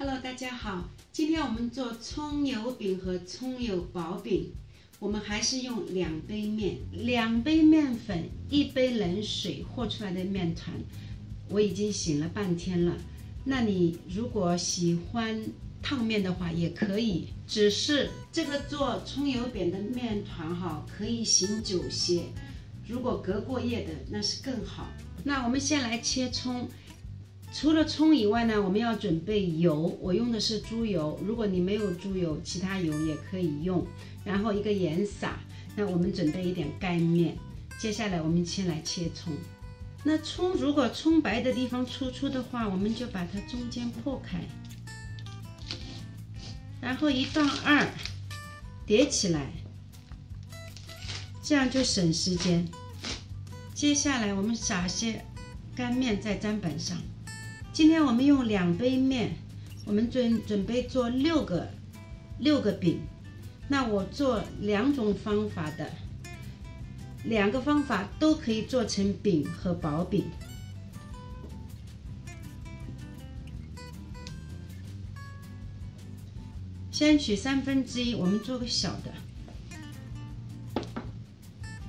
Hello，大家好，今天我们做葱油饼和葱油薄饼。我们还是用两杯面，两杯面粉，一杯冷水和出来的面团，我已经醒了半天了。那你如果喜欢烫面的话，也可以，只是这个做葱油饼的面团哈，可以醒久些。如果隔过夜的，那是更好。那我们先来切葱。除了葱以外呢，我们要准备油。我用的是猪油，如果你没有猪油，其他油也可以用。然后一个盐撒。那我们准备一点干面。接下来我们先来切葱。那葱如果葱白的地方粗粗的话，我们就把它中间破开，然后一杠二叠起来，这样就省时间。接下来我们撒些干面在砧板上。今天我们用两杯面，我们准准备做六个六个饼。那我做两种方法的，两个方法都可以做成饼和薄饼。先取三分之一，我们做个小的，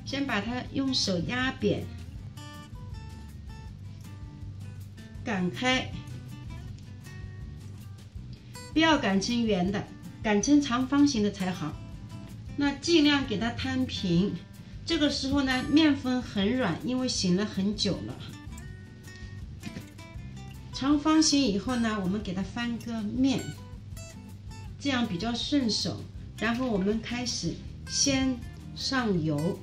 先把它用手压扁。擀开，不要擀成圆的，擀成长方形的才好。那尽量给它摊平。这个时候呢，面粉很软，因为醒了很久了。长方形以后呢，我们给它翻个面，这样比较顺手。然后我们开始先上油。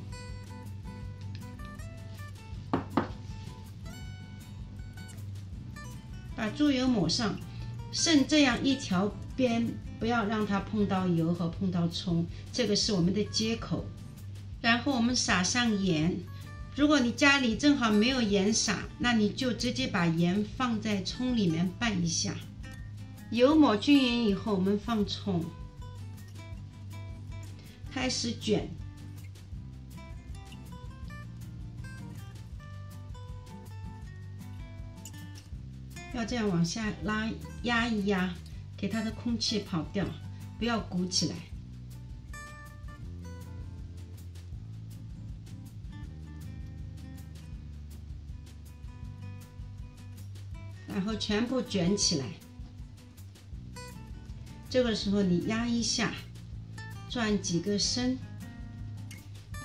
把猪油抹上，剩这样一条边，不要让它碰到油和碰到葱，这个是我们的接口。然后我们撒上盐，如果你家里正好没有盐撒，那你就直接把盐放在葱里面拌一下。油抹均匀以后，我们放葱，开始卷。要这样往下拉，压一压，给它的空气跑掉，不要鼓起来。然后全部卷起来。这个时候你压一下，转几个身，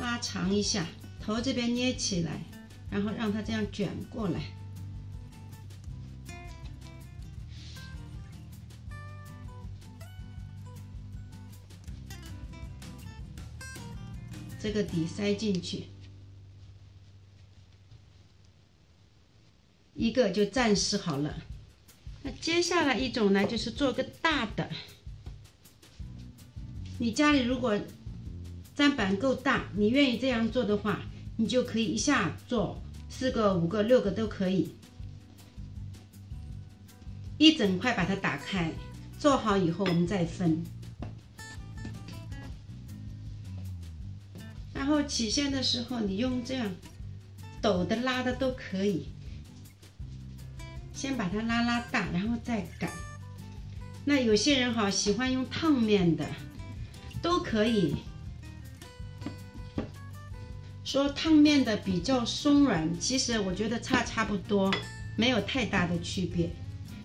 拉长一下，头这边捏起来，然后让它这样卷过来。这个底塞进去，一个就暂时好了。那接下来一种呢，就是做个大的。你家里如果砧板够大，你愿意这样做的话，你就可以一下做四个、五个、六个都可以。一整块把它打开，做好以后我们再分。然后起线的时候，你用这样抖的、拉的都可以。先把它拉拉大，然后再擀。那有些人哈喜欢用烫面的，都可以。说烫面的比较松软，其实我觉得差差不多，没有太大的区别。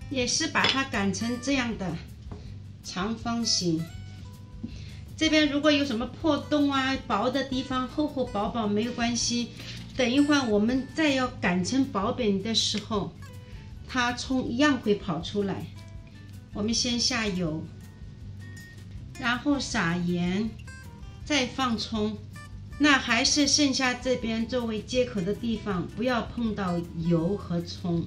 也是把它擀成这样的长方形。这边如果有什么破洞啊、薄的地方、厚厚薄薄没有关系。等一会儿我们再要擀成薄饼的时候，它葱一样会跑出来。我们先下油，然后撒盐，再放葱。那还是剩下这边作为接口的地方，不要碰到油和葱。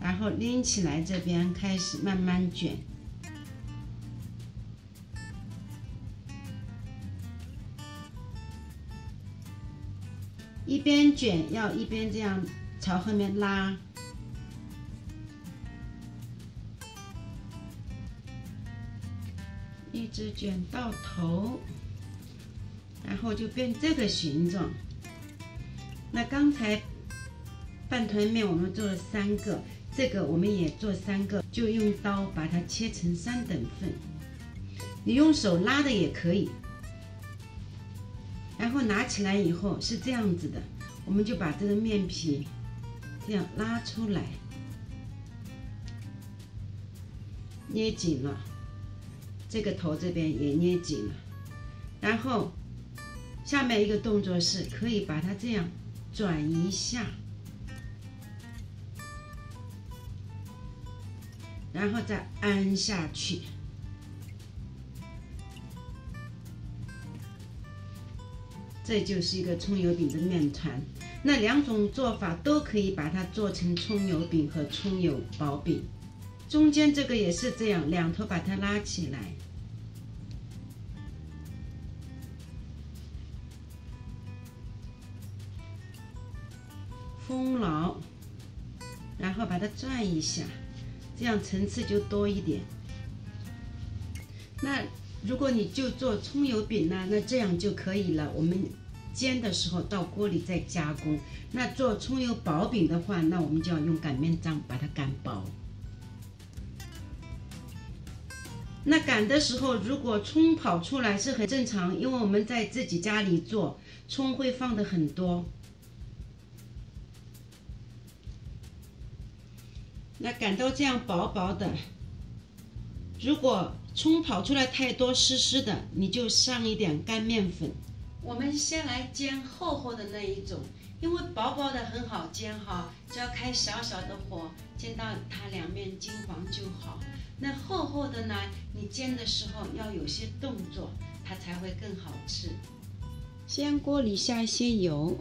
然后拎起来，这边开始慢慢卷。一边卷要一边这样朝后面拉，一直卷到头，然后就变这个形状。那刚才半团面我们做了三个，这个我们也做三个，就用刀把它切成三等份。你用手拉的也可以。然后拿起来以后是这样子的，我们就把这个面皮这样拉出来，捏紧了，这个头这边也捏紧了。然后下面一个动作是可以把它这样转一下，然后再按下去。这就是一个葱油饼的面团，那两种做法都可以把它做成葱油饼和葱油薄饼。中间这个也是这样，两头把它拉起来，封牢，然后把它转一下，这样层次就多一点。那。如果你就做葱油饼呢，那这样就可以了。我们煎的时候到锅里再加工。那做葱油薄饼的话，那我们就要用擀面杖把它擀薄。那擀的时候，如果葱跑出来是很正常，因为我们在自己家里做，葱会放的很多。那擀到这样薄薄的，如果。葱跑出来太多湿湿的，你就上一点干面粉。我们先来煎厚厚的那一种，因为薄薄的很好煎哈，只要开小小的火，煎到它两面金黄就好。那厚厚的呢，你煎的时候要有些动作，它才会更好吃。先锅里下一些油，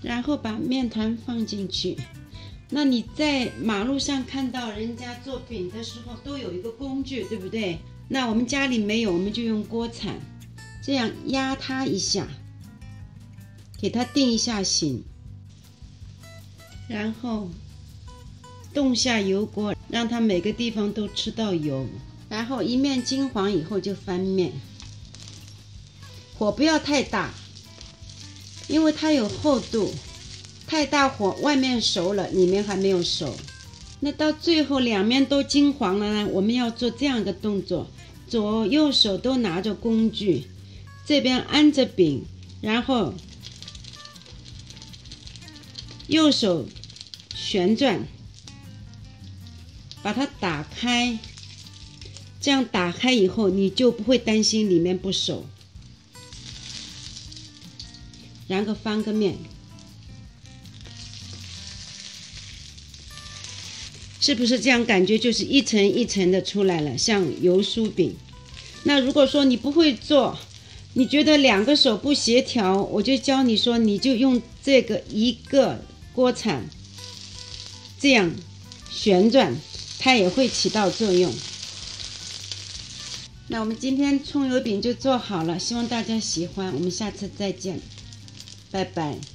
然后把面团放进去。那你在马路上看到人家做饼的时候，都有一个工具，对不对？那我们家里没有，我们就用锅铲，这样压它一下，给它定一下型，然后动下油锅，让它每个地方都吃到油，然后一面金黄以后就翻面，火不要太大，因为它有厚度。太大火，外面熟了，里面还没有熟。那到最后两面都金黄了呢？我们要做这样一个动作：左右手都拿着工具，这边按着饼，然后右手旋转，把它打开。这样打开以后，你就不会担心里面不熟。然后翻个面。是不是这样感觉就是一层一层的出来了，像油酥饼？那如果说你不会做，你觉得两个手不协调，我就教你说，你就用这个一个锅铲，这样旋转，它也会起到作用。那我们今天葱油饼就做好了，希望大家喜欢，我们下次再见，拜拜。